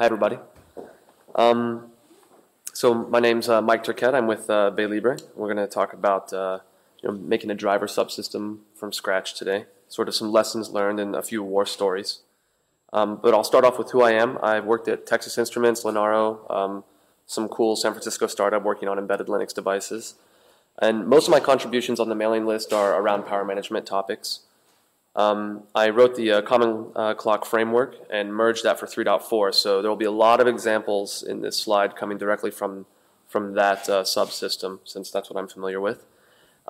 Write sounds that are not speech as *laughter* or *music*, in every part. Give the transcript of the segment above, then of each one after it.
Hi, everybody. Um, so my name's uh, Mike Turquette. I'm with uh, BayLibre. We're going to talk about uh, you know, making a driver subsystem from scratch today, sort of some lessons learned and a few war stories. Um, but I'll start off with who I am. I've worked at Texas Instruments, Linaro, um, some cool San Francisco startup working on embedded Linux devices. And most of my contributions on the mailing list are around power management topics. Um, I wrote the uh, Common uh, Clock framework and merged that for 3.4. So there will be a lot of examples in this slide coming directly from, from that uh, subsystem, since that's what I'm familiar with.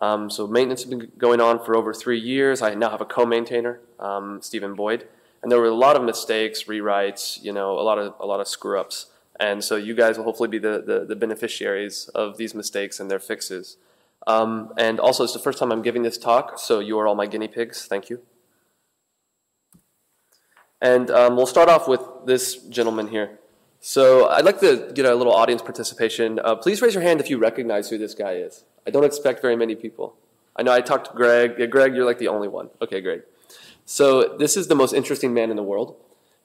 Um, so maintenance has been going on for over three years. I now have a co-maintainer, um, Stephen Boyd, and there were a lot of mistakes, rewrites, you know, a lot of a lot of screw-ups. And so you guys will hopefully be the, the, the beneficiaries of these mistakes and their fixes. Um, and also, it's the first time I'm giving this talk, so you are all my guinea pigs. Thank you. And um, we'll start off with this gentleman here. So I'd like to get a little audience participation. Uh, please raise your hand if you recognize who this guy is. I don't expect very many people. I know I talked to Greg. Yeah, Greg, you're like the only one. Okay, great. So this is the most interesting man in the world.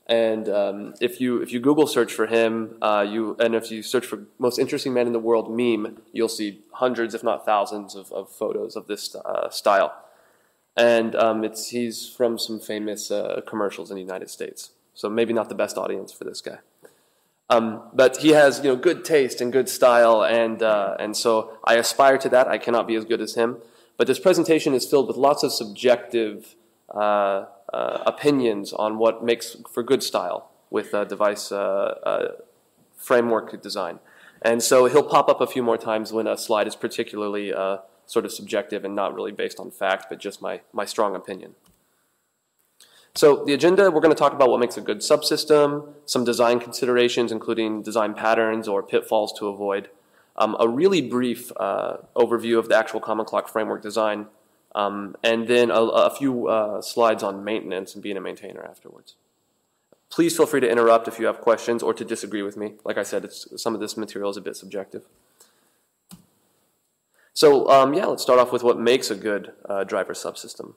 And um, if you if you Google search for him, uh, you and if you search for most interesting man in the world meme, you'll see hundreds, if not thousands, of, of photos of this uh, style. And um, it's he's from some famous uh, commercials in the United States. So maybe not the best audience for this guy. Um, but he has you know good taste and good style, and uh, and so I aspire to that. I cannot be as good as him. But this presentation is filled with lots of subjective uh, uh, opinions on what makes for good style with device uh, framework design. And so he'll pop up a few more times when a slide is particularly uh, sort of subjective and not really based on fact, but just my, my strong opinion. So the agenda, we're going to talk about what makes a good subsystem, some design considerations, including design patterns or pitfalls to avoid, um, a really brief uh, overview of the actual Common Clock framework design, um, and then a, a few uh, slides on maintenance and being a maintainer afterwards. Please feel free to interrupt if you have questions or to disagree with me. Like I said, some of this material is a bit subjective. So um, yeah, let's start off with what makes a good uh, driver subsystem.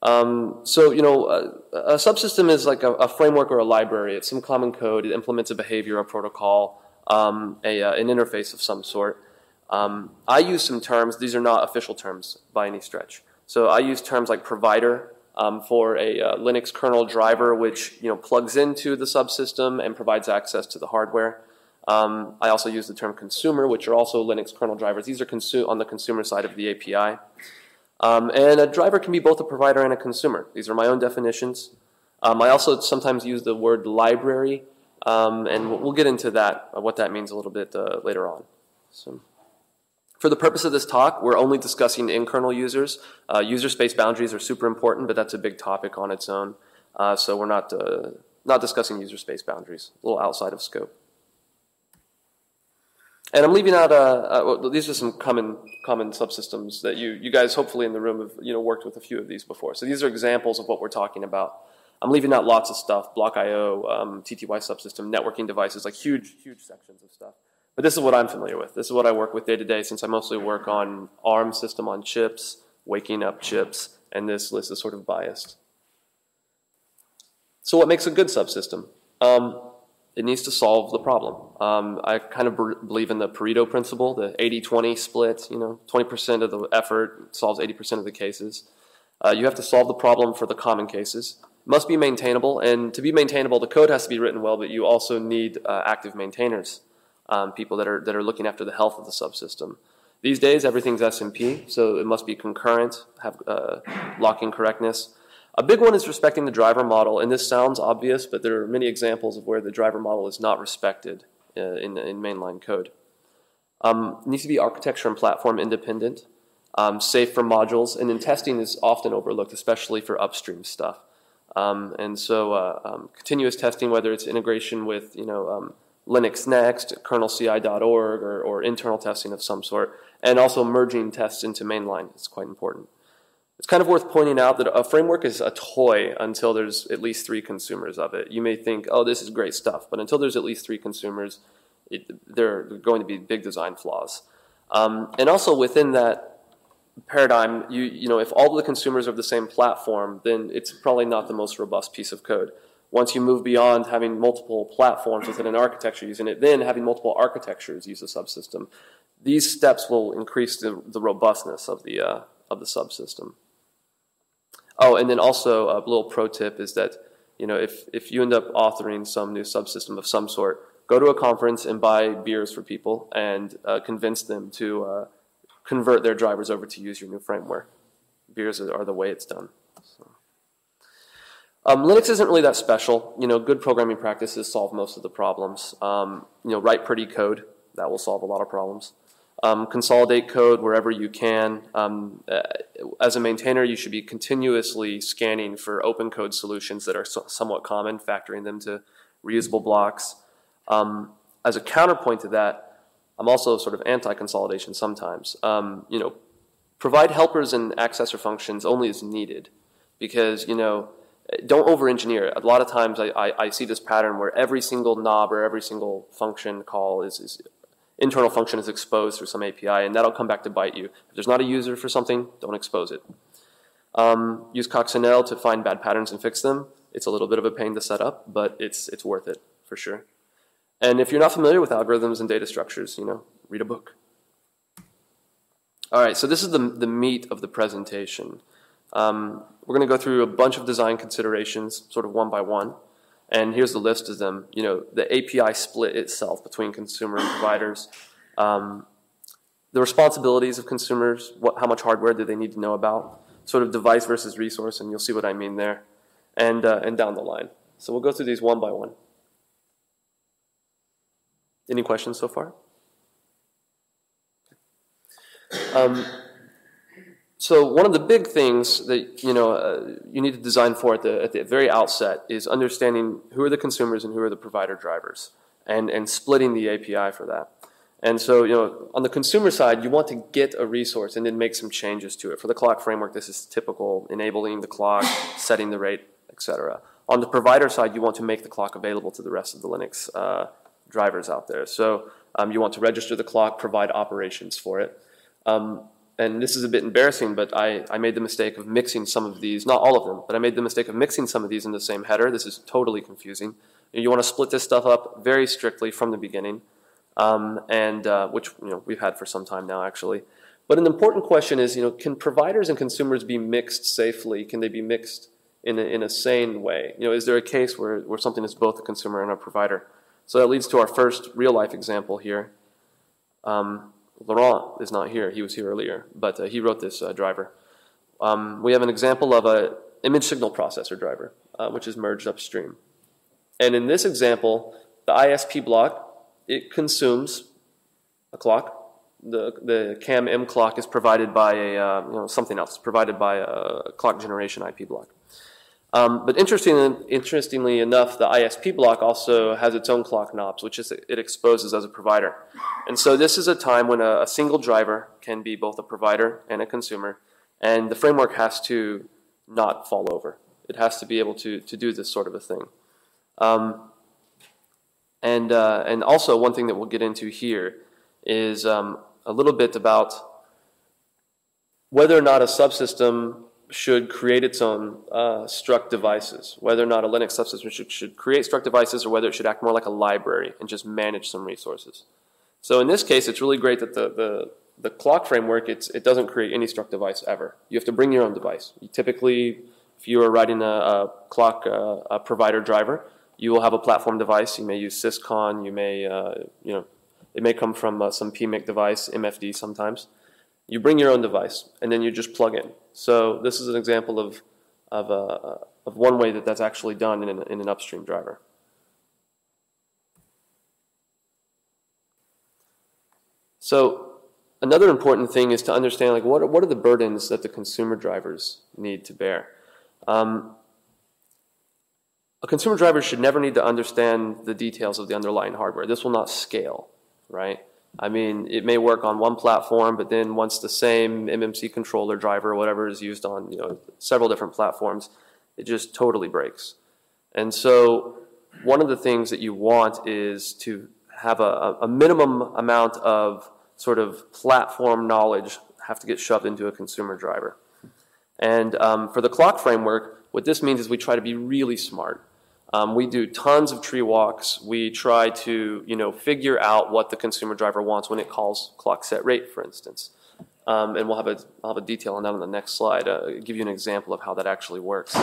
Um, so you know, a, a subsystem is like a, a, framework or a library. It's some common code. It implements a behavior, a protocol, um, a, uh, an interface of some sort. Um, I use some terms, these are not official terms by any stretch. So I use terms like provider um, for a uh, Linux kernel driver, which you know plugs into the subsystem and provides access to the hardware. Um, I also use the term consumer, which are also Linux kernel drivers. These are on the consumer side of the API. Um, and a driver can be both a provider and a consumer. These are my own definitions. Um, I also sometimes use the word library, um, and we'll get into that, uh, what that means a little bit uh, later on. So. For the purpose of this talk, we're only discussing in-kernel users. Uh, user space boundaries are super important, but that's a big topic on its own. Uh, so we're not, uh, not discussing user space boundaries, a little outside of scope. And I'm leaving out, uh, uh, well, these are some common, common subsystems that you, you guys hopefully in the room have you know, worked with a few of these before. So these are examples of what we're talking about. I'm leaving out lots of stuff, block IO, um, TTY subsystem, networking devices, like huge, huge sections of stuff. But this is what I'm familiar with. This is what I work with day to day since I mostly work on ARM system on chips, waking up chips, and this list is sort of biased. So what makes a good subsystem? Um, it needs to solve the problem. Um, I kind of believe in the Pareto principle, the 80-20 split, you know, 20% of the effort solves 80% of the cases. Uh, you have to solve the problem for the common cases. It must be maintainable, and to be maintainable, the code has to be written well, but you also need uh, active maintainers um, people that are, that are looking after the health of the subsystem. These days, everything's SMP, so it must be concurrent, have uh, locking correctness. A big one is respecting the driver model, and this sounds obvious, but there are many examples of where the driver model is not respected uh, in, in mainline code. Um, needs to be architecture and platform independent, um, safe for modules, and then testing is often overlooked, especially for upstream stuff. Um, and so uh, um, continuous testing, whether it's integration with you know um, Linux Next, kernelci.org, or, or internal testing of some sort, and also merging tests into mainline is quite important. It's kind of worth pointing out that a framework is a toy until there's at least three consumers of it. You may think, oh, this is great stuff, but until there's at least three consumers, it, there are going to be big design flaws. Um, and also within that paradigm, you, you know, if all the consumers are the same platform, then it's probably not the most robust piece of code. Once you move beyond having multiple platforms within an architecture using it, then having multiple architectures use a subsystem, these steps will increase the, the robustness of the, uh, of the subsystem. Oh, and then also a little pro tip is that you know if, if you end up authoring some new subsystem of some sort, go to a conference and buy beers for people and uh, convince them to uh, convert their drivers over to use your new framework. Beers are the way it's done. So. Um, Linux isn't really that special. You know, good programming practices solve most of the problems. Um, you know, write pretty code that will solve a lot of problems. Um, consolidate code wherever you can. Um, uh, as a maintainer, you should be continuously scanning for open code solutions that are so somewhat common, factoring them to reusable blocks. Um, as a counterpoint to that, I'm also sort of anti-consolidation sometimes. Um, you know, provide helpers and accessor functions only as needed, because you know, don't over-engineer. A lot of times, I, I, I, see this pattern where every single knob or every single function call is, is internal function is exposed through some API, and that'll come back to bite you. If there's not a user for something, don't expose it. Um, use Coccinelle to find bad patterns and fix them. It's a little bit of a pain to set up, but it's, it's worth it for sure. And if you're not familiar with algorithms and data structures, you know, read a book. All right, so this is the, the meat of the presentation. Um, we're going to go through a bunch of design considerations, sort of one by one. And here's the list of them. You know, the API split itself between consumer and providers, um, the responsibilities of consumers, what, how much hardware do they need to know about, sort of device versus resource, and you'll see what I mean there, and, uh, and down the line. So we'll go through these one by one. Any questions so far? Um, so one of the big things that you know uh, you need to design for at the at the very outset is understanding who are the consumers and who are the provider drivers, and and splitting the API for that. And so you know on the consumer side, you want to get a resource and then make some changes to it. For the clock framework, this is typical: enabling the clock, setting the rate, etc. On the provider side, you want to make the clock available to the rest of the Linux uh, drivers out there. So um, you want to register the clock, provide operations for it. Um, and this is a bit embarrassing, but I, I made the mistake of mixing some of these, not all of them, but I made the mistake of mixing some of these in the same header. This is totally confusing. You want to split this stuff up very strictly from the beginning, um, and uh, which you know we've had for some time now, actually. But an important question is, you know, can providers and consumers be mixed safely? Can they be mixed in a, in a sane way? You know, is there a case where, where something is both a consumer and a provider? So that leads to our first real life example here. Um, Laurent is not here. He was here earlier, but uh, he wrote this uh, driver. Um, we have an example of an image signal processor driver, uh, which is merged upstream. And in this example, the ISP block, it consumes a clock. The, the CAM M clock is provided by a, uh, you know, something else, provided by a clock generation IP block. Um, but interestingly, interestingly enough, the ISP block also has its own clock knobs, which is, it exposes as a provider. And so this is a time when a, a, single driver can be both a provider and a consumer, and the framework has to not fall over. It has to be able to, to do this sort of a thing. Um, and, uh, and also one thing that we'll get into here is um, a little bit about whether or not a subsystem should create its own uh, struct devices, whether or not a Linux subsystem should, should create struct devices or whether it should act more like a library and just manage some resources. So in this case, it's really great that the, the, the clock framework, it doesn't create any struct device ever. You have to bring your own device. You typically, if you are writing a, a clock uh, a provider driver, you will have a platform device. You may use Syscon. You may, uh, you know, it may come from uh, some PMIC device, MFD sometimes. You bring your own device, and then you just plug in. So this is an example of, of, uh, of one way that that's actually done in an, in an upstream driver. So another important thing is to understand like what are, what are the burdens that the consumer drivers need to bear. Um, a consumer driver should never need to understand the details of the underlying hardware. This will not scale, right? I mean, it may work on one platform, but then once the same MMC controller driver whatever is used on you know several different platforms, it just totally breaks. And so, one of the things that you want is to have a, a minimum amount of sort of platform knowledge have to get shoved into a consumer driver. And um, for the clock framework, what this means is we try to be really smart. Um, we do tons of tree walks. We try to, you know, figure out what the consumer driver wants when it calls clock set rate, for instance. Um, and we'll have a I'll have a detail on that on the next slide. Uh, give you an example of how that actually works.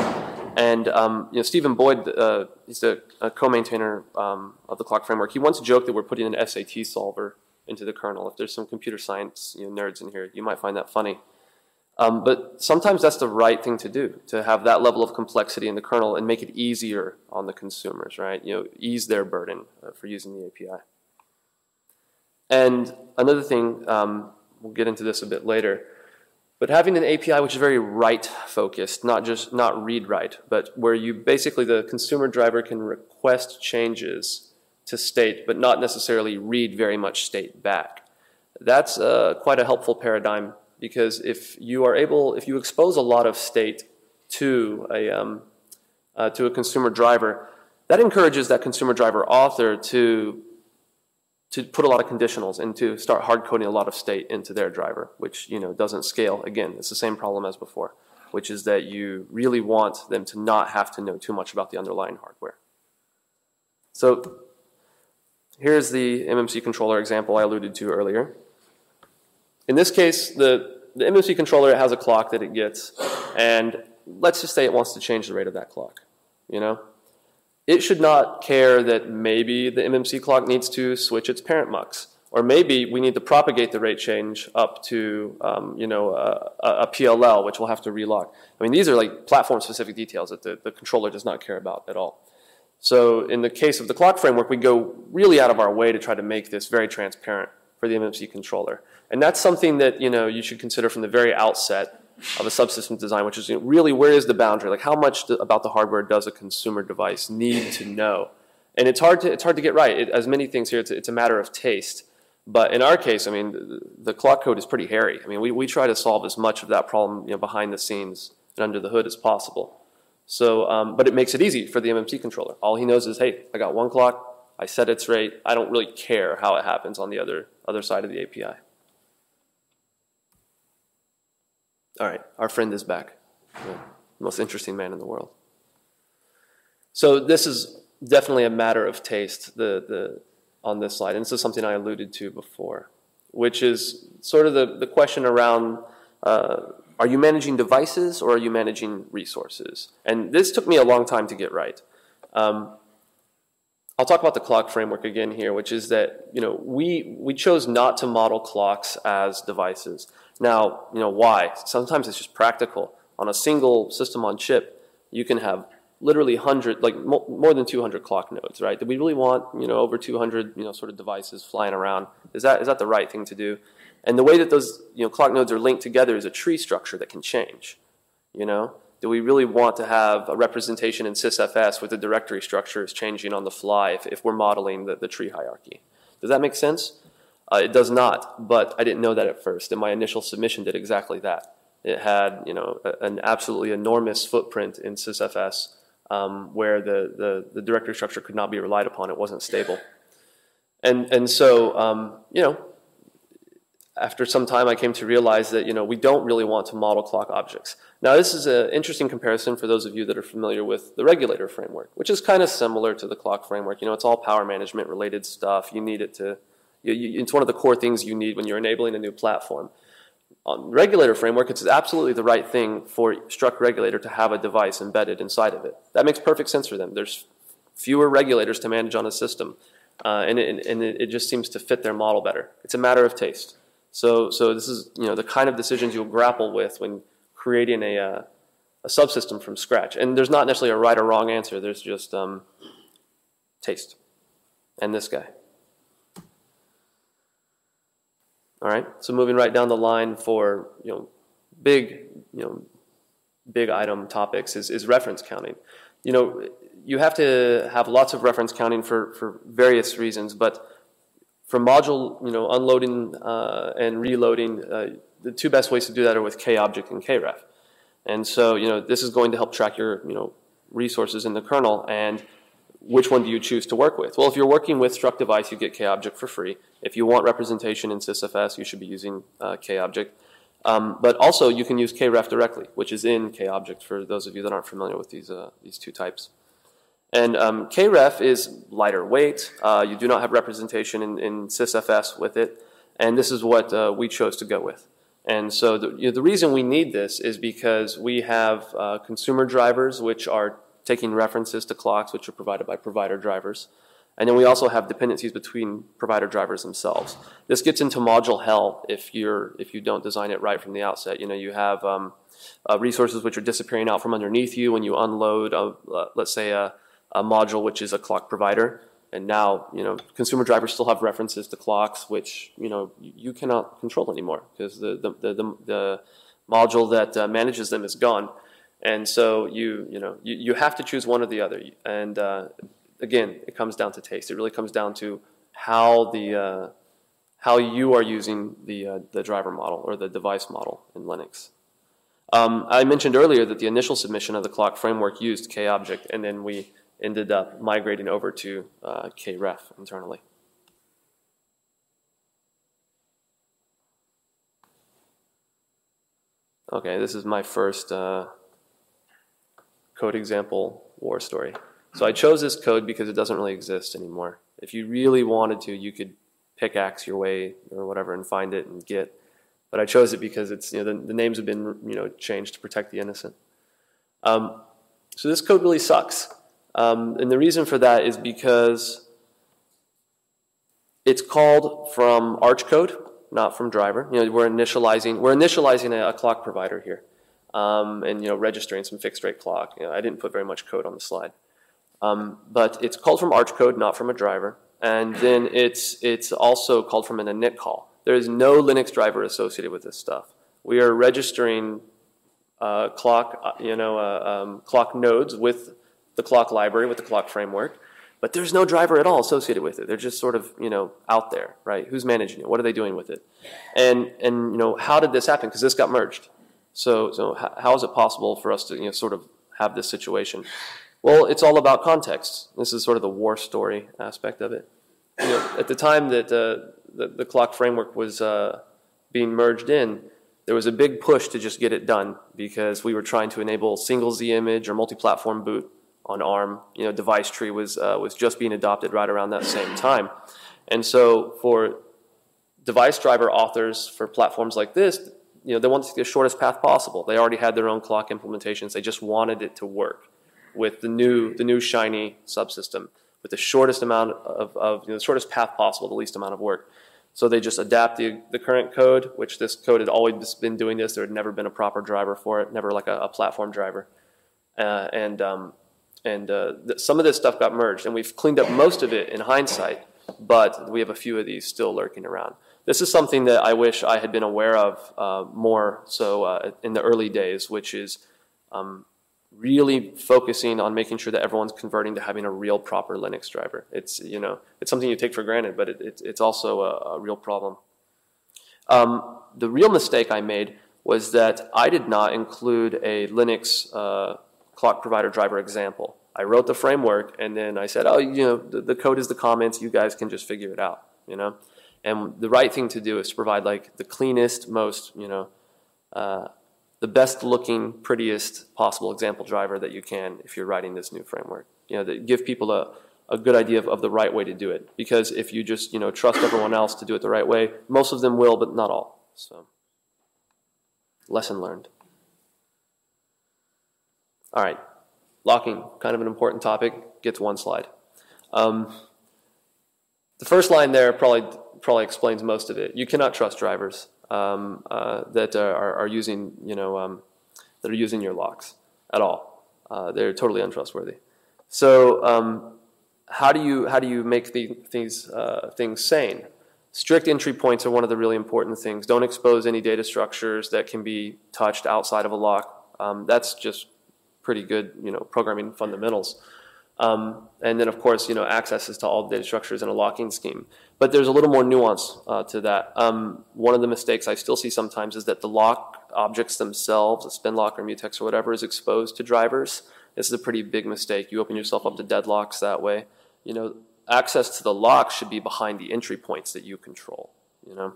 And um, you know, Stephen Boyd, uh, he's a, a co-maintainer um, of the clock framework. He once joked that we're putting an SAT solver into the kernel. If there's some computer science you know, nerds in here, you might find that funny. Um, but sometimes that's the right thing to do, to have that level of complexity in the kernel and make it easier on the consumers, right? You know, ease their burden uh, for using the API. And another thing, um, we'll get into this a bit later, but having an API which is very write focused, not just not read write, but where you basically the consumer driver can request changes to state, but not necessarily read very much state back. That's uh, quite a helpful paradigm because if you are able, if you expose a lot of state to a, um, uh, to a consumer driver, that encourages that consumer driver author to, to put a lot of conditionals and to start hard coding a lot of state into their driver, which you know, doesn't scale. Again, it's the same problem as before, which is that you really want them to not have to know too much about the underlying hardware. So here's the MMC controller example I alluded to earlier. In this case, the, the MMC controller has a clock that it gets, and let's just say it wants to change the rate of that clock. You know, it should not care that maybe the MMC clock needs to switch its parent mux, or maybe we need to propagate the rate change up to um, you know a, a, PLL, which we'll have to relock. I mean, these are like platform-specific details that the, the controller does not care about at all. So in the case of the clock framework, we go really out of our way to try to make this very transparent for the MMC controller. And that's something that you know you should consider from the very outset of a subsystem design, which is you know, really where is the boundary? Like how much about the hardware does a consumer device need to know? And it's hard to it's hard to get right. It, as many things here, it's, it's a matter of taste. But in our case, I mean, the, the, clock code is pretty hairy. I mean, we, we try to solve as much of that problem you know, behind the scenes and under the hood as possible. So, um, but it makes it easy for the MMC controller. All he knows is, hey, I got one clock, I set its rate. I don't really care how it happens on the other other side of the API. All right, our friend is back. The most interesting man in the world. So this is definitely a matter of taste the, the, on this slide. And this is something I alluded to before, which is sort of the, the question around uh, are you managing devices or are you managing resources? And this took me a long time to get right. Um, I'll talk about the clock framework again here, which is that you know we we chose not to model clocks as devices. Now, you know why? Sometimes it's just practical. On a single system on chip, you can have literally hundred, like mo more than 200 clock nodes, right? Do we really want you know over 200 you know sort of devices flying around? Is that is that the right thing to do? And the way that those you know clock nodes are linked together is a tree structure that can change. You know, do we really want to have a representation in sysfs where the directory structure is changing on the fly if, if we're modeling the, the tree hierarchy? Does that make sense? Uh, it does not, but I didn't know that at first, and my initial submission did exactly that. It had, you know, a, an absolutely enormous footprint in sysfs um, where the, the, the, directory structure could not be relied upon. It wasn't stable. And, and so, um, you know, after some time, I came to realize that you know we don't really want to model clock objects. Now, this is an interesting comparison for those of you that are familiar with the regulator framework, which is kind of similar to the clock framework. You know, it's all power management related stuff. You need it to. You, you, it's one of the core things you need when you're enabling a new platform. On the regulator framework, it's absolutely the right thing for struct regulator to have a device embedded inside of it. That makes perfect sense for them. There's fewer regulators to manage on a system, uh, and, it, and it just seems to fit their model better. It's a matter of taste. So, so this is you know the kind of decisions you'll grapple with when creating a, uh, a subsystem from scratch. And there's not necessarily a right or wrong answer. There's just um, taste. And this guy. All right. So moving right down the line for you know big you know big item topics is, is reference counting. You know you have to have lots of reference counting for, for various reasons, but for module, you know, unloading uh, and reloading, uh, the two best ways to do that are with KObject and KREF. And so, you know, this is going to help track your, you know, resources in the kernel and which one do you choose to work with? Well, if you're working with struct device, you get KObject for free. If you want representation in sysfs, you should be using uh, KObject. Um, but also, you can use KREF directly, which is in KObject for those of you that aren't familiar with these, uh, these two types. And um, KREF is lighter weight. Uh, you do not have representation in, in sysfs with it. And this is what uh, we chose to go with. And so the, you know, the reason we need this is because we have uh, consumer drivers, which are taking references to clocks, which are provided by provider drivers. And then we also have dependencies between provider drivers themselves. This gets into module hell if you're if you don't design it right from the outset. You know, you have um, uh, resources which are disappearing out from underneath you when you unload, a, uh, let's say, a, a module which is a clock provider. And now, you know, consumer drivers still have references to clocks, which you know you cannot control anymore because the the, the the, the module that uh, manages them is gone. And so you you know you, you have to choose one or the other. And uh, again, it comes down to taste. It really comes down to how the uh, how you are using the uh, the driver model or the device model in Linux. Um, I mentioned earlier that the initial submission of the clock framework used KObject, and then we ended up migrating over to uh, KREF internally. Okay, this is my first uh, code example war story. So I chose this code because it doesn't really exist anymore. If you really wanted to, you could pickaxe your way or whatever and find it and get. But I chose it because it's you know the, the names have been you know changed to protect the innocent. Um, so this code really sucks, um, and the reason for that is because it's called from Arch code, not from driver. You know we're initializing we're initializing a, a clock provider here, um, and you know registering some fixed rate clock. You know, I didn't put very much code on the slide. Um, but it's called from Arch code, not from a driver. And then it's, it's also called from an init call. There is no Linux driver associated with this stuff. We are registering uh, clock, uh, you know, uh, um, clock nodes with the clock library, with the clock framework, but there's no driver at all associated with it. They're just sort of, you know, out there, right? Who's managing it? What are they doing with it? And, and you know, how did this happen? Because this got merged. So, so how is it possible for us to, you know, sort of have this situation? Well, it's all about context. This is sort of the war story aspect of it. You know, at the time that uh, the, the, clock framework was uh, being merged in, there was a big push to just get it done because we were trying to enable single zImage or multi-platform boot on ARM. You know, device tree was uh, was just being adopted right around that same time, and so for device driver authors for platforms like this, you know, they wanted the shortest path possible. They already had their own clock implementations. They just wanted it to work with the new, the new shiny subsystem with the shortest amount of, of you know, the shortest path possible, the least amount of work. So they just adapt the, the current code, which this code had always been doing this. There had never been a proper driver for it, never like a, a platform driver. Uh, and um, and uh, some of this stuff got merged, and we've cleaned up most of it in hindsight, but we have a few of these still lurking around. This is something that I wish I had been aware of uh, more so uh, in the early days, which is um, really focusing on making sure that everyone's converting to having a real proper Linux driver. It's you know it's something you take for granted, but it, it, it's also a, a, real problem. Um, the real mistake I made was that I did not include a Linux uh, clock provider driver example. I wrote the framework and then I said, oh, you know, the, the code is the comments. You guys can just figure it out, you know. And the right thing to do is to provide like the cleanest, most you know. Uh, the best looking, prettiest possible example driver that you can if you're writing this new framework. You know, that give people a, a good idea of, of the right way to do it. Because if you just, you know, trust everyone else to do it the right way, most of them will, but not all. So, lesson learned. All right, locking, kind of an important topic, gets one slide. Um, the first line there probably probably explains most of it. You cannot trust drivers um, uh, that are, are, using, you know, um, that are using your locks at all. Uh, they're totally untrustworthy. So um, how do you how do you make the, these uh, things sane? Strict entry points are one of the really important things. Don't expose any data structures that can be touched outside of a lock. Um, that's just pretty good, you know, programming fundamentals. Um, and then, of course, you know, accesses to all the data structures in a locking scheme. But there's a little more nuance uh, to that. Um, one of the mistakes I still see sometimes is that the lock objects themselves, a spin lock or mutex or whatever, is exposed to drivers. This is a pretty big mistake. You open yourself up to deadlocks that way. You know, access to the lock should be behind the entry points that you control. You know,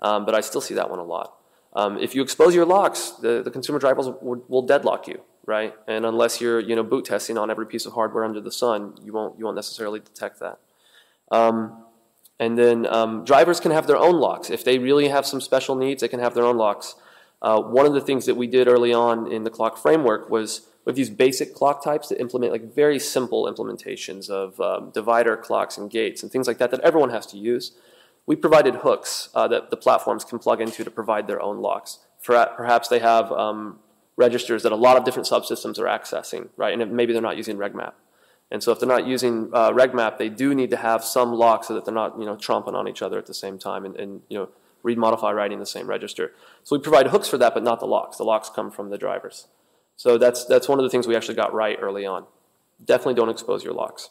um, but I still see that one a lot. Um, if you expose your locks, the, the consumer drivers will, will deadlock you right? And unless you're you know boot testing on every piece of hardware under the sun, you won't you won't necessarily detect that. Um, and then um, drivers can have their own locks. If they really have some special needs, they can have their own locks. Uh, one of the things that we did early on in the clock framework was with these basic clock types that implement like very simple implementations of um, divider clocks and gates and things like that that everyone has to use. We provided hooks uh, that the platforms can plug into to provide their own locks. Perhaps they have um, registers that a lot of different subsystems are accessing, right? And maybe they're not using RegMap. And so if they're not using uh, RegMap, they do need to have some lock so that they're not, you know, tromping on each other at the same time and, and you know, read, modify, writing the same register. So we provide hooks for that, but not the locks. The locks come from the drivers. So that's, that's one of the things we actually got right early on. Definitely don't expose your locks.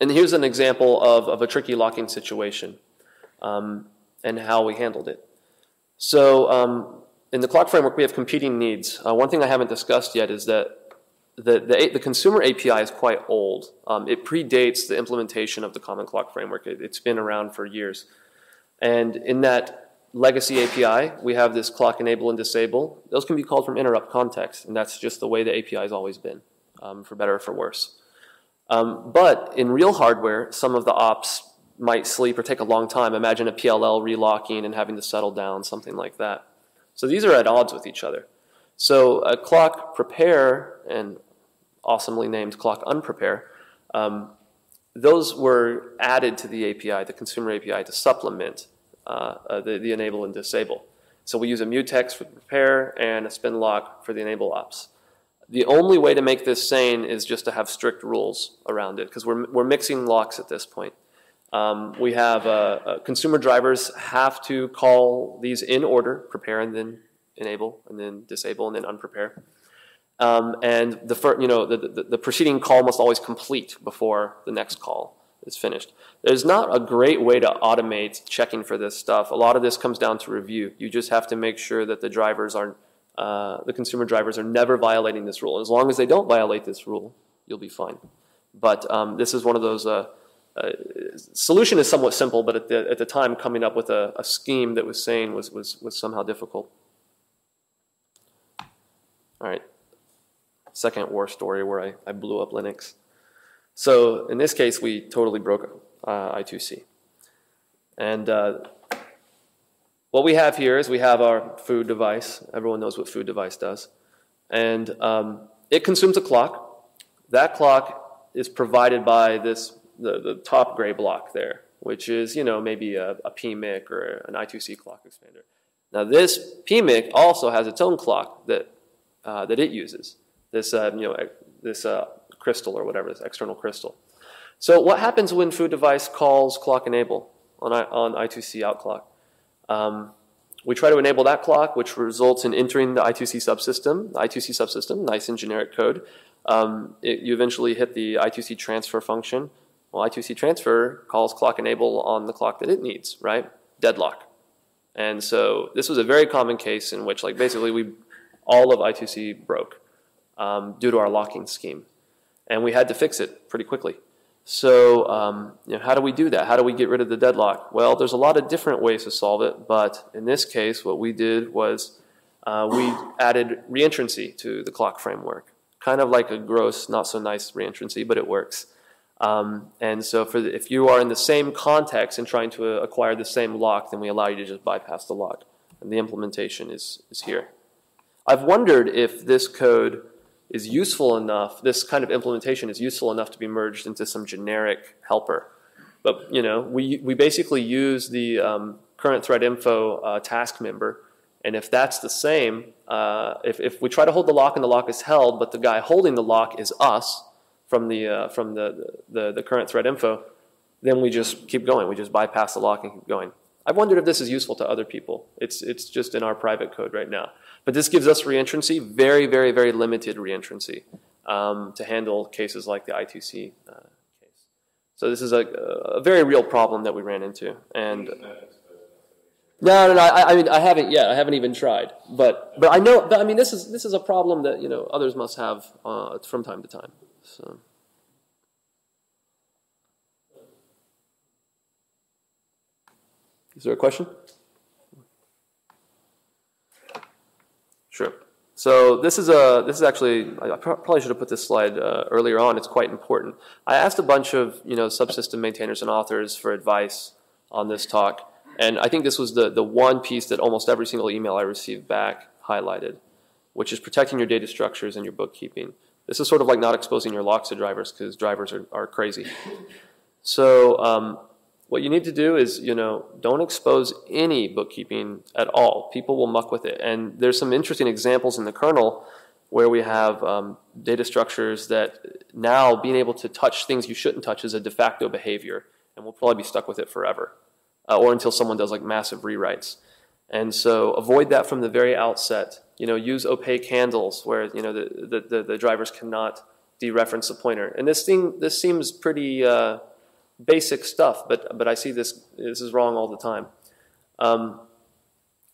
And here's an example of, of a tricky locking situation um, and how we handled it. So um, in the clock framework, we have competing needs. Uh, one thing I haven't discussed yet is that the, the, the consumer API is quite old. Um, it predates the implementation of the common clock framework. It, it's been around for years. And in that legacy API, we have this clock enable and disable. Those can be called from interrupt context, and that's just the way the API has always been, um, for better or for worse. Um, but in real hardware, some of the ops might sleep or take a long time. Imagine a PLL relocking and having to settle down, something like that. So these are at odds with each other. So a clock prepare and awesomely named clock unprepare, um, those were added to the API, the consumer API, to supplement uh, uh, the, the enable and disable. So we use a mutex for prepare and a spin lock for the enable ops. The only way to make this sane is just to have strict rules around it because we're, we're mixing locks at this point. Um, we have uh, uh, consumer drivers have to call these in order, prepare and then enable, and then disable and then unprepare. Um, and the, fir- you know, the, the, the, preceding call must always complete before the next call is finished. There's not a great way to automate checking for this stuff. A lot of this comes down to review. You just have to make sure that the drivers are, uh, the consumer drivers are never violating this rule. As long as they don't violate this rule, you'll be fine. But um, this is one of those uh, uh, solution is somewhat simple, but at the, at the time, coming up with a, a scheme that was sane was, was, was somehow difficult. All right, second war story where I, I blew up Linux. So in this case, we totally broke uh, I2C. And uh, what we have here is we have our food device. Everyone knows what food device does. And um, it consumes a clock. That clock is provided by this the, the top gray block there, which is, you know, maybe a, a PMIC or an I2C clock expander. Now this PMIC also has its own clock that, uh, that it uses, this, uh, you know, this uh, crystal or whatever, this external crystal. So what happens when food device calls clock enable on, I, on I2C out clock? Um, we try to enable that clock, which results in entering the I2C subsystem, the I2C subsystem, nice and generic code. Um, it, you eventually hit the I2C transfer function, well, I2C transfer calls clock enable on the clock that it needs, right? Deadlock. And so this was a very common case in which, like, basically, we all of I2C broke um, due to our locking scheme, and we had to fix it pretty quickly. So, um, you know, how do we do that? How do we get rid of the deadlock? Well, there's a lot of different ways to solve it, but in this case, what we did was uh, we added reentrancy to the clock framework, kind of like a gross, not so nice reentrancy, but it works. Um, and so the, if you are in the same context and trying to uh, acquire the same lock, then we allow you to just bypass the lock. And the implementation is, is here. I've wondered if this code is useful enough, this kind of implementation is useful enough to be merged into some generic helper. But you know, we, we basically use the um, current thread info uh, task member, and if that's the same, uh, if, if we try to hold the lock and the lock is held, but the guy holding the lock is us, from the uh, from the, the the current thread info, then we just keep going. We just bypass the lock and keep going. I've wondered if this is useful to other people. It's it's just in our private code right now. But this gives us reentrancy, very very very limited reentrancy um, to handle cases like the I2C uh, case. So this is a, a very real problem that we ran into and. No, no, no. I, I, mean, I haven't yet. I haven't even tried. But, but I know. But I mean, this is this is a problem that you know others must have uh, from time to time. So. Is there a question? Sure. So this is a this is actually I probably should have put this slide uh, earlier on. It's quite important. I asked a bunch of you know subsystem maintainers and authors for advice on this talk, and I think this was the the one piece that almost every single email I received back highlighted, which is protecting your data structures and your bookkeeping. This is sort of like not exposing your locks to drivers because drivers are, are crazy. *laughs* So um, what you need to do is, you know, don't expose any bookkeeping at all. People will muck with it. And there's some interesting examples in the kernel where we have um, data structures that now being able to touch things you shouldn't touch is a de facto behavior, and we'll probably be stuck with it forever, uh, or until someone does like massive rewrites. And so avoid that from the very outset. You know, use opaque handles where you know the the, the, drivers cannot dereference the pointer. And this thing this seems pretty. Uh, basic stuff, but, but I see this, this is wrong all the time. Um,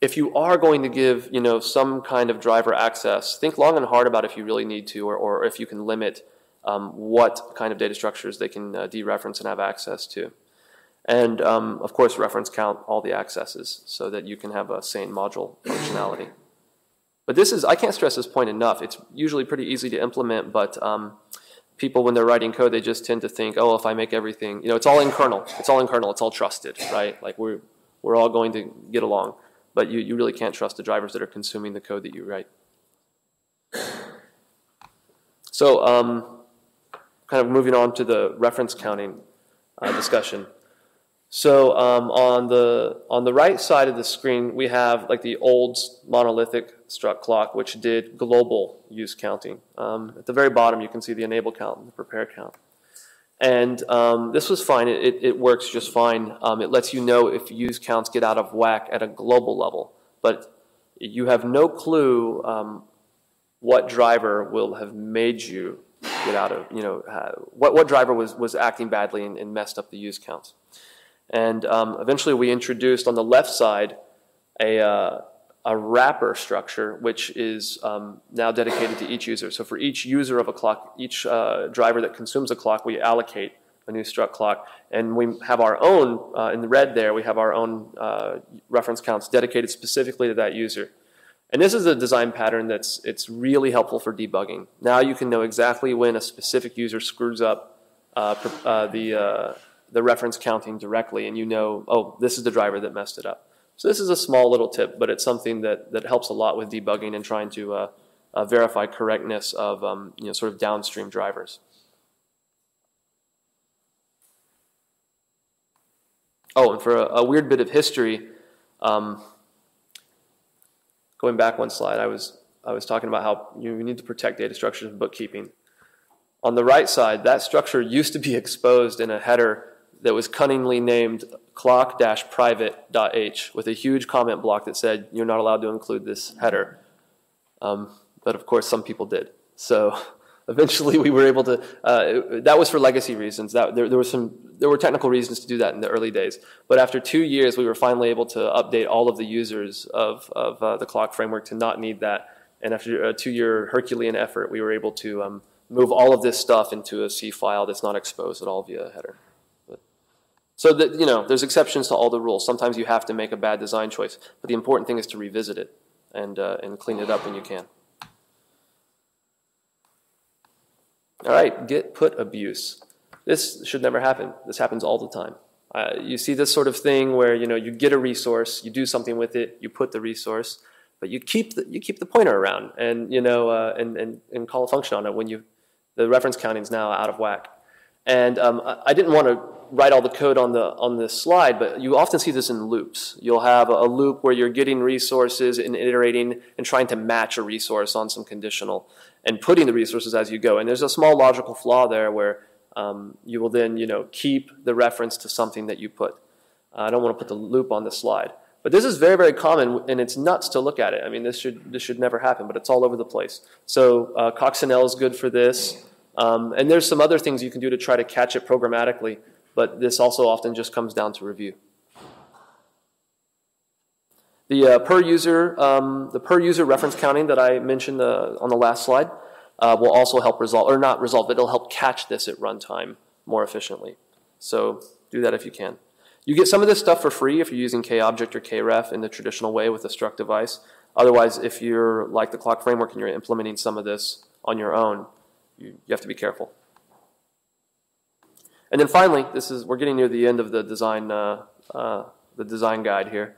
if you are going to give you know, some kind of driver access, think long and hard about if you really need to or, or if you can limit um, what kind of data structures they can uh, dereference and have access to. And um, of course, reference count all the accesses so that you can have a sane module functionality. But this is, I can't stress this point enough. It's usually pretty easy to implement, but um, people when they're writing code they just tend to think oh if i make everything you know it's all in kernel it's all in kernel it's all trusted right? Like we're we're all going to get along. But you, you really can't trust the drivers that are consuming the code that you write. So um, kind of moving on to the reference counting uh, discussion so um, on the on the right side of the screen, we have like the old monolithic struct clock, which did global use counting. Um, at the very bottom, you can see the enable count and the prepare count. And um, this was fine. It, it, it works just fine. Um, it lets you know if use counts get out of whack at a global level. But you have no clue um, what driver will have made you get out of, you know, uh, what, what driver was, was acting badly and, and messed up the use counts. And um, eventually we introduced on the left side a, uh, a wrapper structure, which is um, now dedicated to each user. So for each user of a clock, each uh, driver that consumes a clock, we allocate a new struct clock. And we have our own, uh, in the red there, we have our own uh, reference counts dedicated specifically to that user. And this is a design pattern that's it's really helpful for debugging. Now you can know exactly when a specific user screws up uh, uh, the the reference counting directly and you know, oh, this is the driver that messed it up. So this is a small little tip, but it's something that, that helps a lot with debugging and trying to uh, uh, verify correctness of um, you know, sort of downstream drivers. Oh, and for a, a weird bit of history, um, going back one slide, I was, I was talking about how you need to protect data structures in bookkeeping. On the right side, that structure used to be *laughs* exposed in a header that was cunningly named clock-private.h with a huge comment block that said you're not allowed to include this header. Um, but of course, some people did. So *laughs* eventually, we were able to. Uh, that was for legacy reasons. That there, there some. There were technical reasons to do that in the early days. But after two years, we were finally able to update all of the users of of uh, the clock framework to not need that. And after a two-year Herculean effort, we were able to um, move all of this stuff into a C file that's not exposed at all via a header. So that, you know, there's exceptions to all the rules. Sometimes you have to make a bad design choice, but the important thing is to revisit it and, uh, and clean it up when you can. All right, get put abuse. This should never happen. This happens all the time. Uh, you see this sort of thing where you know you get a resource, you do something with it, you put the resource, but you keep the, you keep the pointer around and you know uh, and, and and call a function on it when you the reference counting is now out of whack. And um, I didn't want to write all the code on the on this slide, but you often see this in loops. You'll have a loop where you're getting resources and iterating and trying to match a resource on some conditional and putting the resources as you go. And there's a small logical flaw there where um, you will then you know keep the reference to something that you put. I don't want to put the loop on the slide. But this is very, very common, and it's nuts to look at it. I mean, this should, this should never happen, but it's all over the place. So uh, Coccinelle is good for this. Um, and there's some other things you can do to try to catch it programmatically, but this also often just comes down to review. The uh, per user, um, the per user reference counting that I mentioned uh, on the last slide uh, will also help resolve, or not resolve, but it'll help catch this at runtime more efficiently. So do that if you can. You get some of this stuff for free if you're using KObject or KRef in the traditional way with a struct device. Otherwise, if you're like the clock framework and you're implementing some of this on your own, you, you have to be careful. And then finally, this is we're getting near the end of the design uh, uh, the design guide here.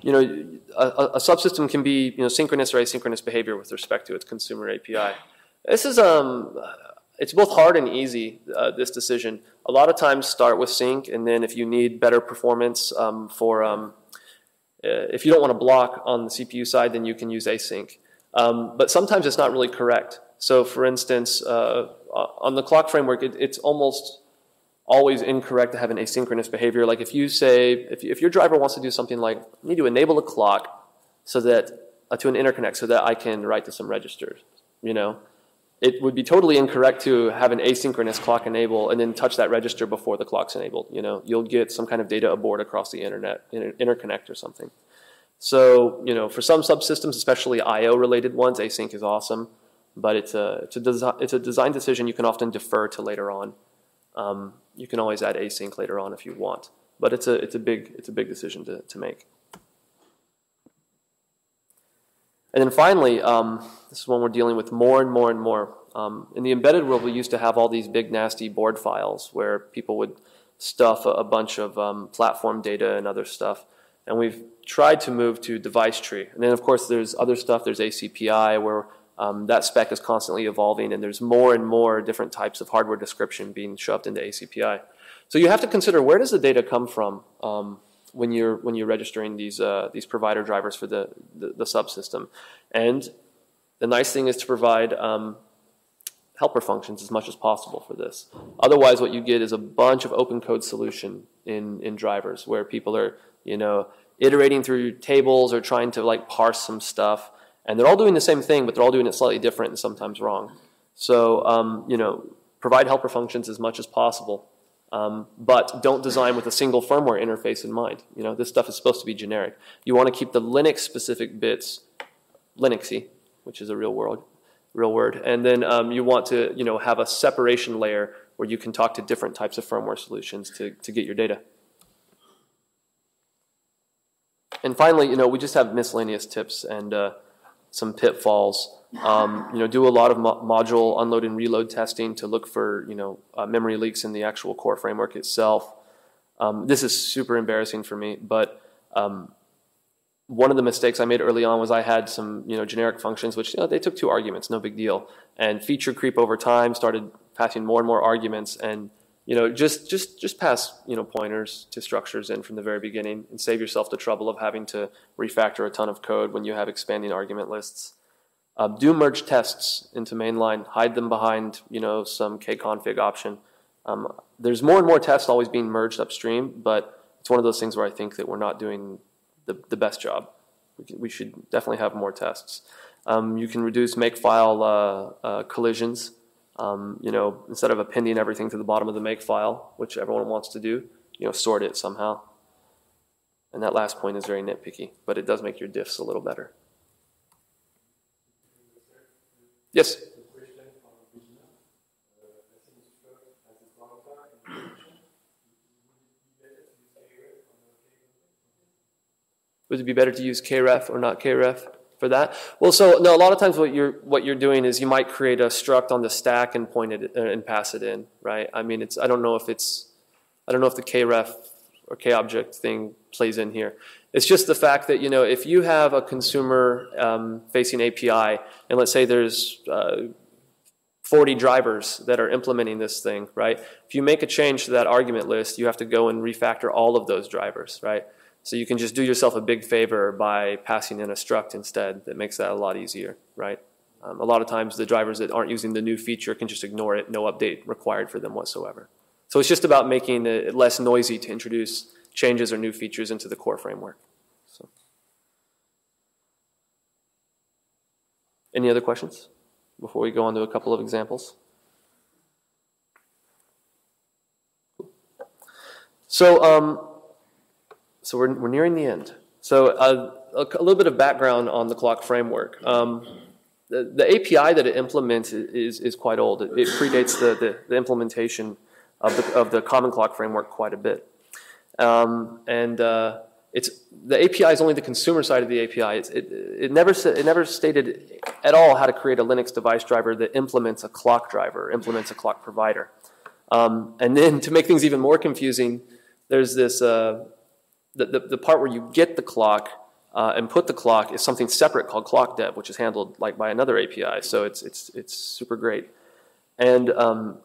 You know, a, a, subsystem can be you know synchronous or asynchronous behavior with respect to its consumer API. This is um, it's both hard and easy. Uh, this decision. A lot of times start with sync, and then if you need better performance um, for um, uh, if you don't want to block on the CPU side, then you can use async. Um, but sometimes it's not really correct. So, for instance, uh, on the clock framework, it, it's almost always incorrect to have an asynchronous behavior. Like if you say, if, if your driver wants to do something like, I need to enable a clock so that, uh, to an interconnect so that I can write to some registers, you know, it would be totally incorrect to have an asynchronous clock enable and then touch that register before the clock's enabled. You know, you'll get some kind of data abort across the internet, in interconnect or something. So, you know, for some subsystems, especially I/O related ones, async is awesome, but it's a it's a, it's a design decision you can often defer to later on. Um, you can always add async later on if you want, but it's a it's a big it's a big decision to to make. And then finally, um, this is one we're dealing with more and more and more. Um, in the embedded world, we used to have all these big nasty board files where people would stuff a, a bunch of um, platform data and other stuff. And we've tried to move to device tree. And then, of course, there's other stuff. There's ACPI where um, that spec is constantly evolving, and there's more and more different types of hardware description being shoved into ACPI. So you have to consider where does the data come from um, when you're when you're registering these uh, these provider drivers for the, the, the subsystem, and the nice thing is to provide um, helper functions as much as possible for this. Otherwise, what you get is a bunch of open code solution in in drivers where people are you know iterating through tables or trying to like parse some stuff, and they're all doing the same thing, but they're all doing it slightly different and sometimes wrong. So um, you know, provide helper functions as much as possible. Um, but don't design with a single firmware interface in mind. You know, this stuff is supposed to be generic. You want to keep the Linux specific bits Linuxy, which is a real world, real word. And then um, you want to, you know, have a separation layer where you can talk to different types of firmware solutions to, to get your data. And finally, you know, we just have miscellaneous tips and uh, some pitfalls. Um, you know, do a lot of mo module unload and reload testing to look for you know uh, memory leaks in the actual core framework itself. Um, this is super embarrassing for me, but um, one of the mistakes I made early on was I had some you know generic functions which you know, they took two arguments, no big deal, and feature creep over time started passing more and more arguments and you know just just just pass you know pointers to structures in from the very beginning and save yourself the trouble of having to refactor a ton of code when you have expanding argument lists. Uh, do merge tests into mainline. Hide them behind, you know, some kconfig option. Um, there's more and more tests always being merged upstream, but it's one of those things where I think that we're not doing the, the best job. We, can, we should definitely have more tests. Um, you can reduce makefile uh, uh, collisions. Um, you know, instead of appending everything to the bottom of the makefile, which everyone wants to do, you know, sort it somehow. And that last point is very nitpicky, but it does make your diffs a little better. Yes? Would it be better to use kref or not kref for that? Well, so no. A lot of times, what you're what you're doing is you might create a struct on the stack and point it uh, and pass it in, right? I mean, it's I don't know if it's I don't know if the kref or kobject thing plays in here. It's just the fact that, you know, if you have a consumer um, facing API, and let's say there's uh, 40 drivers that are implementing this thing, right? If you make a change to that argument list, you have to go and refactor all of those drivers, right? So you can just do yourself a big favor by passing in a struct instead that makes that a lot easier, right? Um, a lot of times the drivers that aren't using the new feature can just ignore it, no update required for them whatsoever. So it's just about making it less noisy to introduce changes or new features into the core framework. So. Any other questions before we go on to a couple of examples? So, um, so we're, we're nearing the end. So uh, a, a, little bit of background on the clock framework. Um, the, the, API that it implements is, is quite old. It, it predates the, the, the, implementation of the, of the common clock framework quite a bit. Um, and uh, it's the API is only the consumer side of the API. It's, it, it, never, it never stated at all how to create a Linux device driver that implements a clock driver, implements a clock provider. Um, and then to make things even more confusing, there's this, uh, the, the, the, part where you get the clock uh, and put the clock is something separate called clock dev, which is handled like by another API. So it's, it's, it's super great. And um,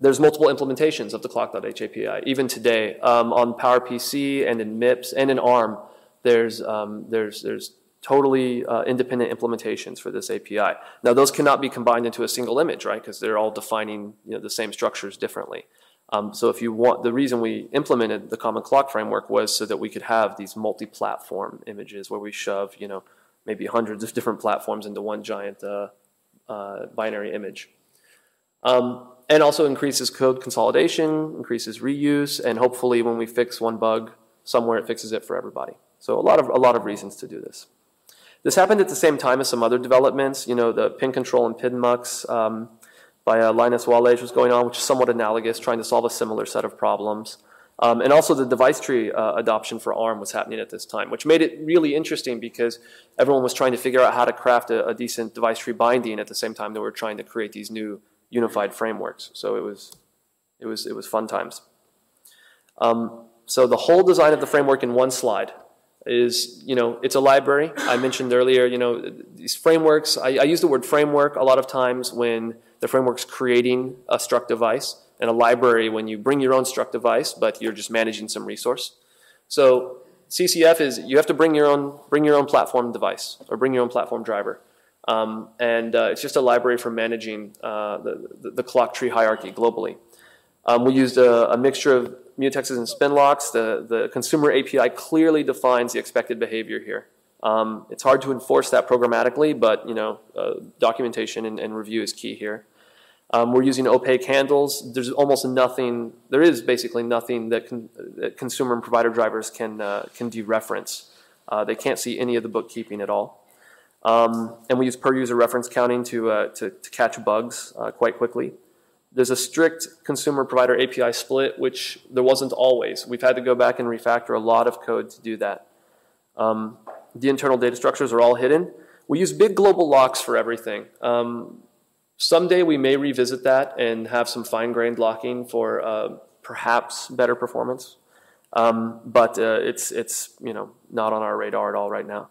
there's multiple implementations of the clock.h API. Even today, um, on PowerPC and in MIPS and in ARM, there's, um, there's, there's totally uh, independent implementations for this API. Now, those cannot be combined into a single image, right? Because they're all defining you know, the same structures differently. Um, so if you want, the reason we implemented the common clock framework was so that we could have these multi-platform images where we shove, you know, maybe hundreds of different platforms into one giant uh, uh, binary image. Um, and also increases code consolidation, increases reuse, and hopefully when we fix one bug somewhere, it fixes it for everybody. So a lot of, a lot of reasons to do this. This happened at the same time as some other developments. You know, the pin control and pinmux um, by uh, Linus Walleij was going on, which is somewhat analogous, trying to solve a similar set of problems. Um, and also the device tree uh, adoption for ARM was happening at this time, which made it really interesting because everyone was trying to figure out how to craft a, a decent device tree binding at the same time they were trying to create these new unified frameworks. So it was, it was, it was fun times. Um, so the whole design of the framework in one slide is, you know, it's a library. I mentioned earlier, you know, these frameworks, I, I use the word framework a lot of times when the framework's creating a struct device and a library when you bring your own struct device, but you're just managing some resource. So CCF is you have to bring your own bring your own platform device or bring your own platform driver. Um, and uh, it's just a library for managing uh, the, the, the, clock tree hierarchy globally. Um, we used a, a, mixture of mutexes and spin locks. The, the consumer API clearly defines the expected behavior here. Um, it's hard to enforce that programmatically, but you know, uh, documentation and, and, review is key here. Um, we're using opaque handles. There's almost nothing, there is basically nothing that, con, that consumer and provider drivers can, uh, can dereference. Uh, they can't see any of the bookkeeping at all. Um, and we use per user reference counting to, uh, to, to, catch bugs uh, quite quickly. There's a strict consumer provider API split, which there wasn't always. We've had to go back and refactor a lot of code to do that. Um, the internal data structures are all hidden. We use big global locks for everything. Um, someday we may revisit that and have some fine-grained locking for uh, perhaps better performance. Um, but uh, it's, it's you know, not on our radar at all right now.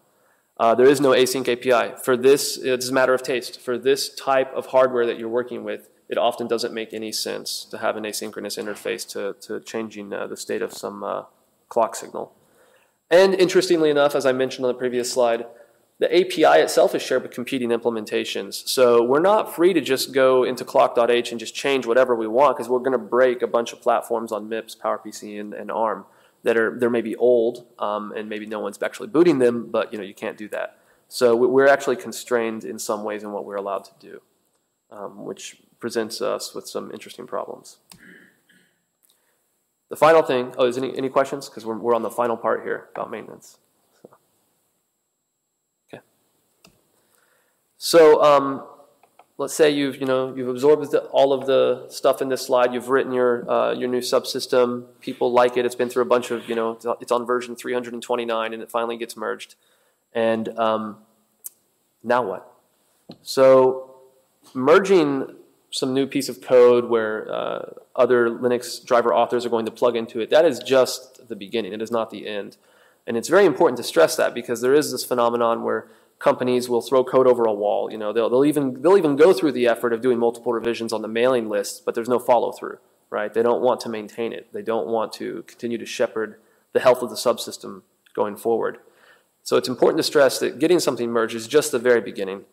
Uh, there is no async API. For this, it's a matter of taste. For this type of hardware that you're working with, it often doesn't make any sense to have an asynchronous interface to, to changing uh, the state of some uh, clock signal. And interestingly enough, as I mentioned on the previous slide, the API itself is shared with competing implementations. So we're not free to just go into clock.h and just change whatever we want because we're going to break a bunch of platforms on MIPS, PowerPC, and, and ARM that are they're maybe old um, and maybe no one's actually booting them, but you know you can't do that. So we're actually constrained in some ways in what we're allowed to do, um, which presents us with some interesting problems. The final thing, oh, is any, any questions? Because we're, we're on the final part here about maintenance. So, okay. So um, let's say you've you know you've absorbed the, all of the stuff in this slide. You've written your uh, your new subsystem. People like it. It's been through a bunch of you know it's on version 329, and it finally gets merged. And um, now what? So merging some new piece of code where uh, other Linux driver authors are going to plug into it. That is just the beginning. It is not the end. And it's very important to stress that because there is this phenomenon where companies will throw code over a wall. You know, they'll, they'll, even, they'll even go through the effort of doing multiple revisions on the mailing list, but there's no follow through, right? They don't want to maintain it. They don't want to continue to shepherd the health of the subsystem going forward. So it's important to stress that getting something merged is just the very beginning.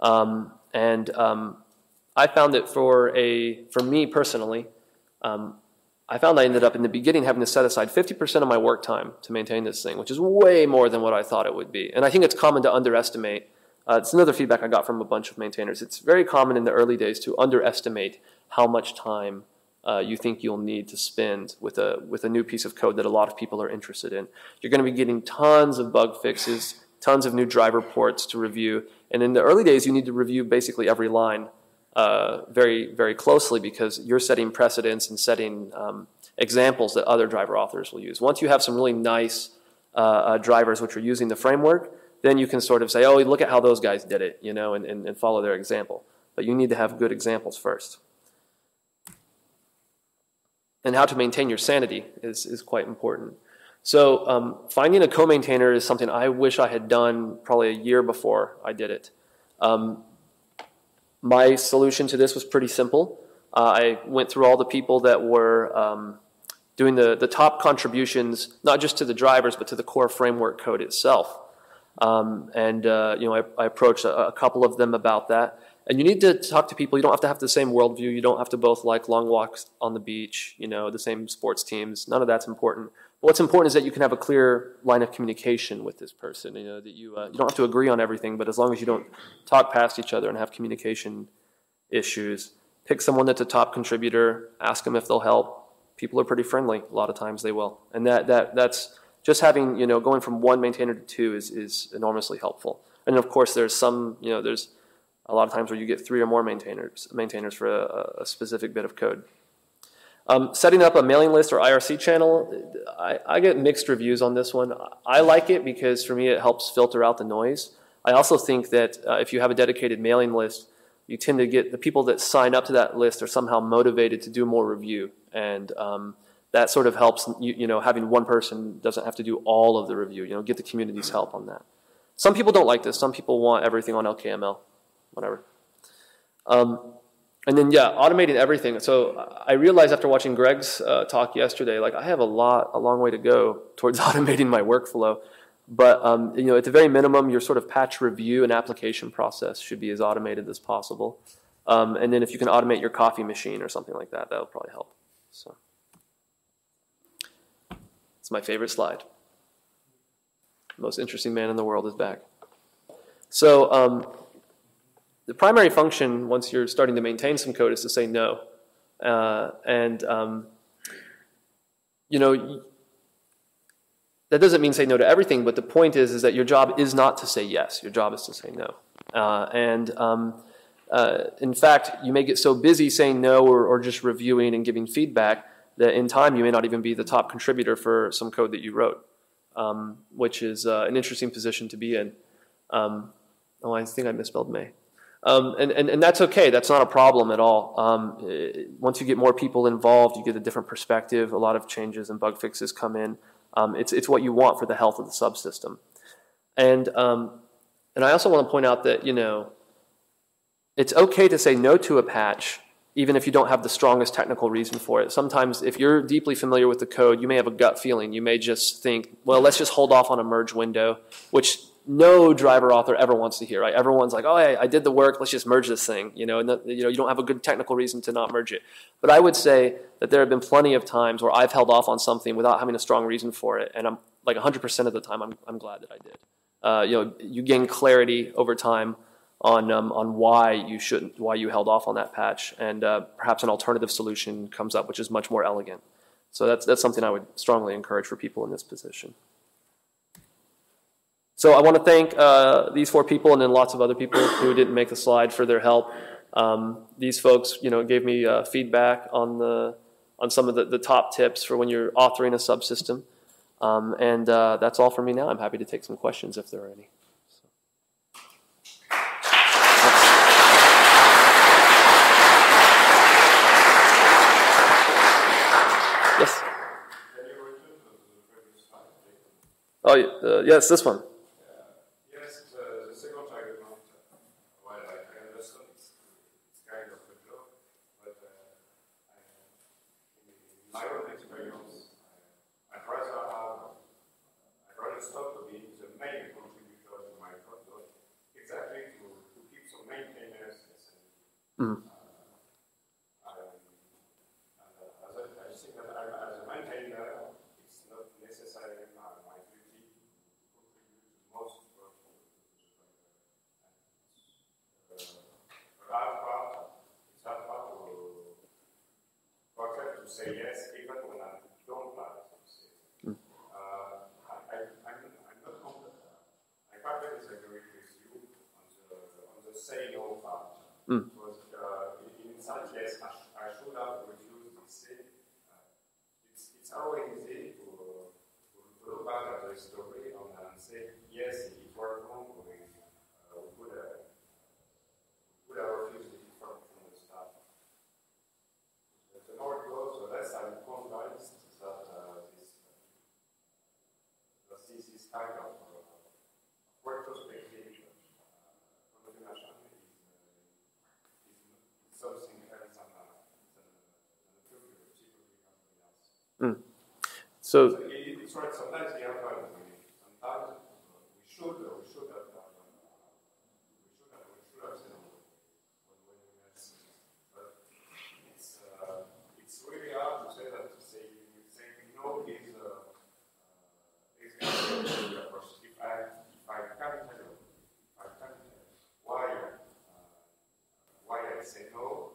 Um, and um, I found that for, a, for me personally, um, I found I ended up in the beginning having to set aside 50% of my work time to maintain this thing, which is way more than what I thought it would be. And I think it's common to underestimate. Uh, it's another feedback I got from a bunch of maintainers. It's very common in the early days to underestimate how much time uh, you think you'll need to spend with a, with a new piece of code that a lot of people are interested in. You're going to be getting tons of bug fixes, tons of new driver ports to review. And in the early days, you need to review basically every line uh, very, very closely because you're setting precedents and setting um, examples that other driver authors will use. Once you have some really nice uh, uh, drivers which are using the framework, then you can sort of say, oh, look at how those guys did it, you know, and, and, and follow their example. But you need to have good examples first. And how to maintain your sanity is, is quite important. So um, finding a co-maintainer is something I wish I had done probably a year before I did it. Um, my solution to this was pretty simple. Uh, I went through all the people that were um, doing the, the top contributions, not just to the drivers, but to the core framework code itself. Um, and uh, you know, I, I approached a, a, couple of them about that. And you need to talk to people. You don't have to have the same worldview. You don't have to both like long walks on the beach. You know, the same sports teams. None of that's important. What's important is that you can have a clear line of communication with this person. You know, that you uh, you don't have to agree on everything, but as long as you don't talk past each other and have communication issues, pick someone that's a top contributor. Ask them if they'll help. People are pretty friendly. A lot of times they will, and that that that's just having you know going from one maintainer to two is is enormously helpful. And of course, there's some you know there's a lot of times where you get three or more maintainers maintainers for a, a specific bit of code. Um, setting up a mailing list or IRC channel, I, I, get mixed reviews on this one. I like it because for me it helps filter out the noise. I also think that uh, if you have a dedicated mailing list, you tend to get the people that sign up to that list are somehow motivated to do more review, and um, that sort of helps. You, you, know, having one person doesn't have to do all of the review. You know, get the community's help on that. Some people don't like this. Some people want everything on LKML, whatever. Um, and then yeah, automating everything. So I realized after watching Greg's uh, talk yesterday, like I have a lot, a long way to go towards *laughs* automating my workflow. But um, you know, at the very minimum, your sort of patch review and application process should be as automated as possible. Um, and then if you can automate your coffee machine or something like that, that'll probably help. So it's my favorite slide. Most interesting man in the world is back. So um, the primary function, once you're starting to maintain some code, is to say no. Uh, and, um, you know, that doesn't mean say no to everything, but the point is, is that your job is not to say yes. Your job is to say no. Uh, and um, uh, in fact, you may get so busy saying no or, or, just reviewing and giving feedback that in time you may not even be the top contributor for some code that you wrote, um, which is uh, an interesting position to be in. Um, oh, I think I misspelled May. Um, and, and, and that's okay. That's not a problem at all. Um, once you get more people involved, you get a different perspective. A lot of changes and bug fixes come in. Um, it's, it's what you want for the health of the subsystem. And, um, and I also want to point out that, you know, it's okay to say no to a patch even if you don't have the strongest technical reason for it. Sometimes if you're deeply familiar with the code, you may have a gut feeling. You may just think, well, let's just hold off on a merge window, which no driver author ever wants to hear, right? Everyone's like, oh, hey, I did the work, let's just merge this thing, you know, and you know, you don't have a good technical reason to not merge it. But I would say that there have been plenty of times where I've held off on something without having a strong reason for it, and I'm like 100% of the time, I'm, I'm glad that I did. Uh, you know, you gain clarity over time on um, on why you shouldn't, why you held off on that patch, and uh, perhaps an alternative solution comes up, which is much more elegant. So that's that's something I would strongly encourage for people in this position. So I want to thank uh, these four people and then lots of other people who didn't make the slide for their help. Um, these folks, you know, gave me uh, feedback on the on some of the, the top tips for when you're authoring a subsystem. Um, and uh, that's all for me now. I'm happy to take some questions if there are any. Yes. Oh, uh, yes, this one. to say yes, even when I don't like to say it. Mm. Uh, I, am not confident. I quite disagree with you on the, on the say no part. Mm. Because uh, in some cases I, sh I should have refused to say Uh, it's, it's always easy to, to look back at the story. Goes, I'm convinced that uh, this, that this is kind of uh, retrospective uh, is, uh, is something else than, than, than the future psychology company else. So So it- It's right, sometimes the other way, sometimes uh, we should, uh, we should have, done, uh, we should have, we should have said when when we had seen it. But it's, uh, it's really hard to say that, to say, saying no is, uh, uh, is the approach. If I, if I can tell you, if I can tell you why, uh, why I say no,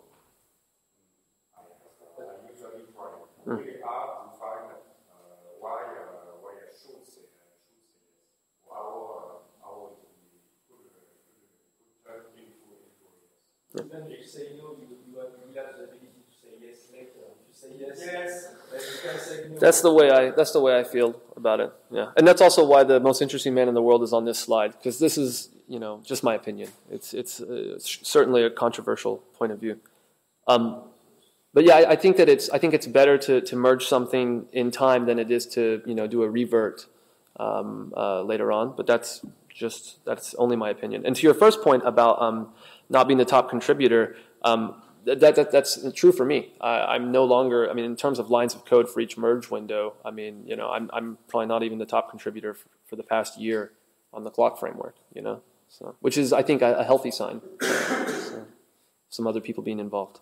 I, I usually try. Really hard to find uh, why uh, why I should say I should say yes. Or how uh, how it could uh, could, could turn into into a. Even if you say no, you, you, have, you have the ability to say yes later. If you say yes, Yes. you can say no. that's the way I that's the way I feel about it. Yeah, and that's also why the most interesting man in the world is on this slide because this is you know just my opinion. It's it's uh, certainly a controversial point of view. Um, but yeah, I, I think that it's I think it's better to, to merge something in time than it is to you know do a revert um, uh, later on. But that's just that's only my opinion. And to your first point about um, not being the top contributor, um, that, that that's true for me. I, I'm no longer. I mean, in terms of lines of code for each merge window, I mean, you know, I'm I'm probably not even the top contributor for, for the past year on the clock framework. You know, so which is I think a, a healthy sign. So, some other people being involved.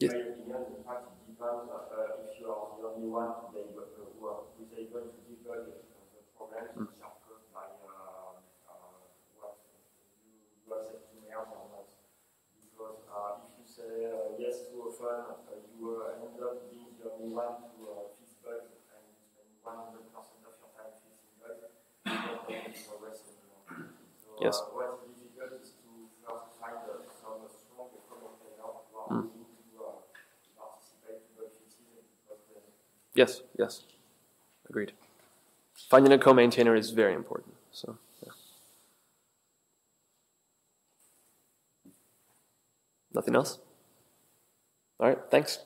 In my opinion, in fact, it depends uh, if you are the only one to be able, uh, who are, who is able to debug uh, the problems which are caused by uh, uh, what you, you have set to merge or not. Because uh, if you say uh, yes uh, you uh, end up being the only one to uh, fix bugs and you spend 100% of your time fixing bugs, you don't make progress anymore. So Yes. what is difficult is to first find some strong common who are Mm. willing to uh, participate to bug fixes and bug. Yes, yes. Agreed. Finding a co-maintainer is very important. So. Nothing else? All right, thanks.